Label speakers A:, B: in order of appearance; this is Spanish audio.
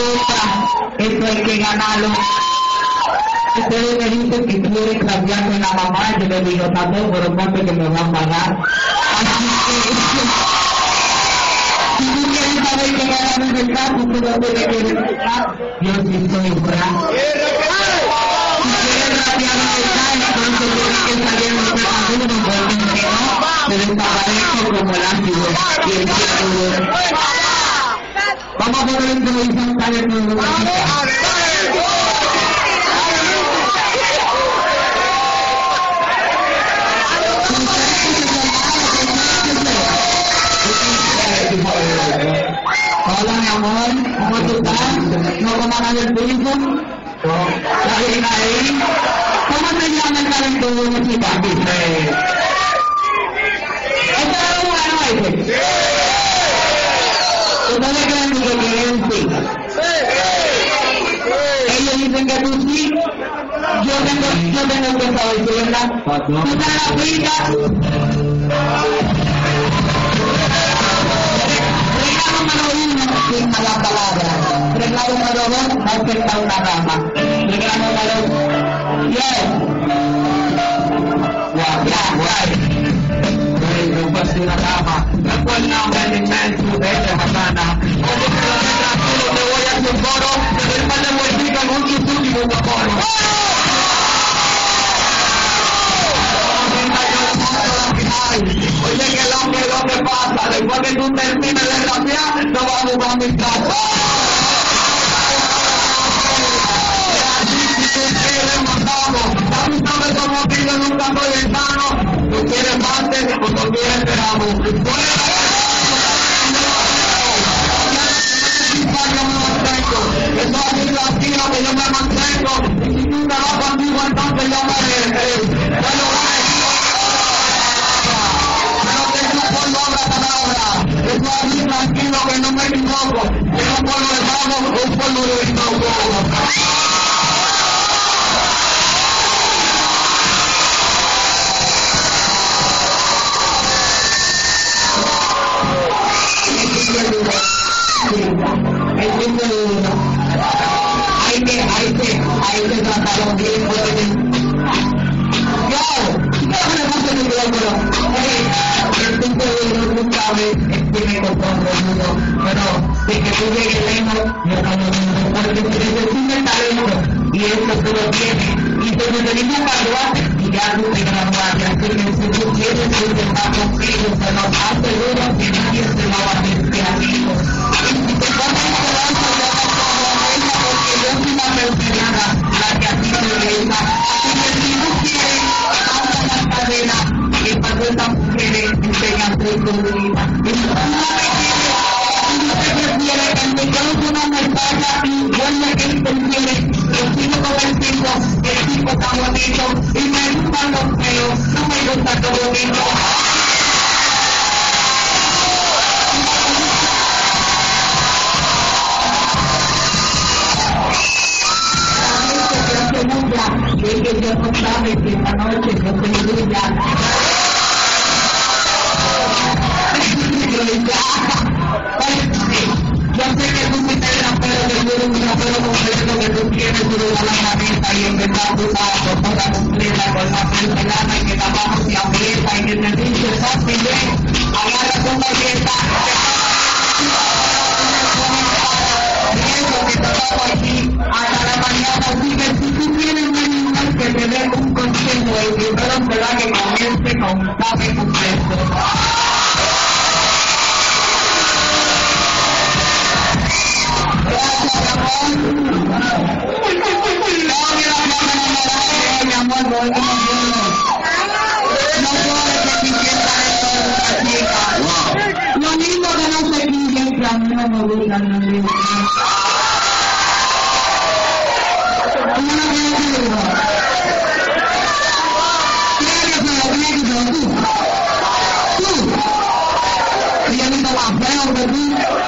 A: cosa, esto hay que ganarlo. Ustedes me dicen que quieren cambiar con la mamá, yo le digo, tanto, pero cuánto que me van a pagar. Así que, si tú quieres saber que ganan el caso, tú no tienes que respetar. Yo sí soy bravo. Si quieres en el caso, entonces tienes que salir en los canciones, porque si no, me desaparezco como el ácido y el cielo. Vamos a poner en televisión tal vez no Hola mi amor, ¿cómo tú estás? ¿No como nada del turismo? ¿Está bien ahí? ¿Cómo se llama el calendario musical? Dice... ¿Esto es bueno, ese? ¿Ustedes creen que quieren sí? Ellos dicen que tú sí. Yo tengo, yo tengo que saber si verdad. ¿Tú estás la pista? Regla número uno, firma la palabra. Regla número dos, acepta una rama. Regla número yes. Oye, que lo que lo que pasa, después que tú termines de rapear, no vamos a mi casa. Tú hermano. Tú quieres parte, o tú quieres esperamos. Eso Hay que, hay que, hay que tratarlo bien, estamos porque se talento, y eso tú lo tienes, y te necesitas graduarte, y ya tú te graduaste, así que si tú quieres intentar contigo, se lo aseguro que nadie se lo va a decir y vuelve que interfiere, el chico tan bonito, y me gustan los feos, no me gusta todo bonito. Que Dios no sabe que esta noche yo soy tuya. Yo en la y toda completa con la porcelana y que la se aprieta y que dice fácil bien, agarra toco aquí hasta la mañana, si tú tienes un animal que te dé un consejo, el primero será que comience con un. memberikan perlindungan. Yang dibantu. Tu, minta yang.